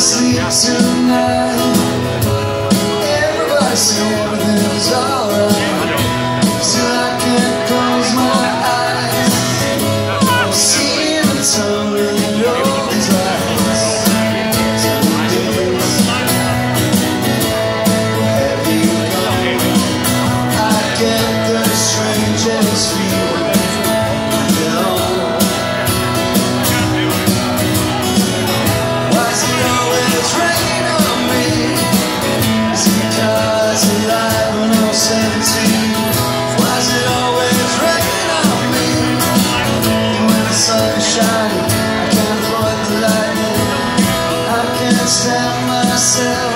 sleep tonight Everybody's going with it's alright. I can't avoid the lightning. I can't stand myself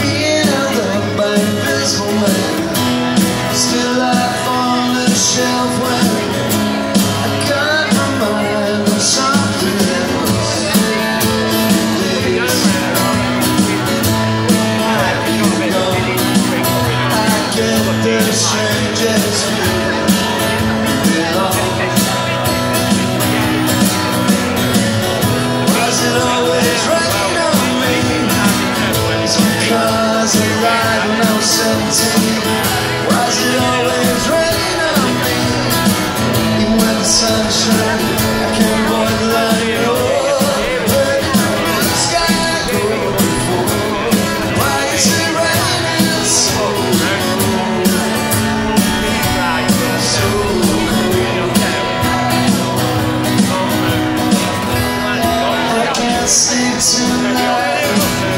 being held by invisible men. Still life on the shelf when I my mind. I strangest I was it always rain on me? Even when the sun's shining, I can't avoid the light. Where did the sky? Why is it raining so I can't sleep tonight.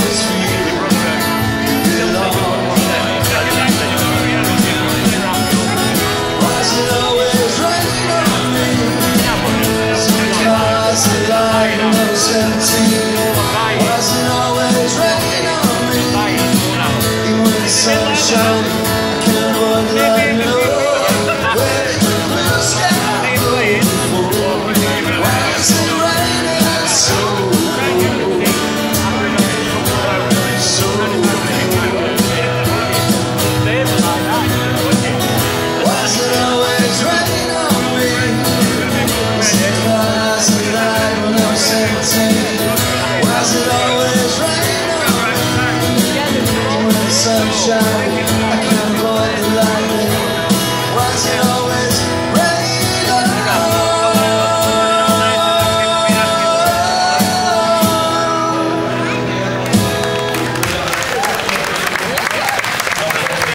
shining I can't avoid the light sunshine. I can't avoid the lightning. Rising up